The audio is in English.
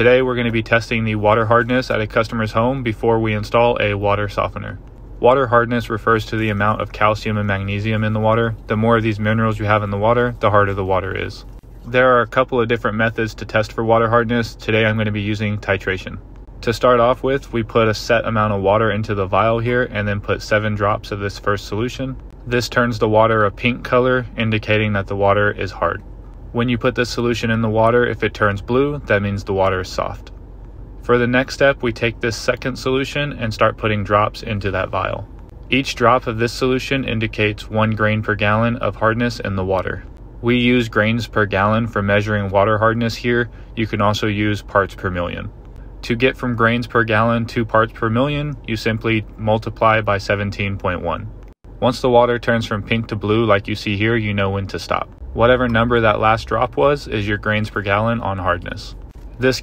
Today we're going to be testing the water hardness at a customer's home before we install a water softener. Water hardness refers to the amount of calcium and magnesium in the water. The more of these minerals you have in the water, the harder the water is. There are a couple of different methods to test for water hardness. Today I'm going to be using titration. To start off with, we put a set amount of water into the vial here and then put 7 drops of this first solution. This turns the water a pink color, indicating that the water is hard. When you put this solution in the water, if it turns blue, that means the water is soft. For the next step, we take this second solution and start putting drops into that vial. Each drop of this solution indicates 1 grain per gallon of hardness in the water. We use grains per gallon for measuring water hardness here. You can also use parts per million. To get from grains per gallon to parts per million, you simply multiply by 17.1. Once the water turns from pink to blue like you see here, you know when to stop. Whatever number that last drop was is your grains per gallon on hardness. This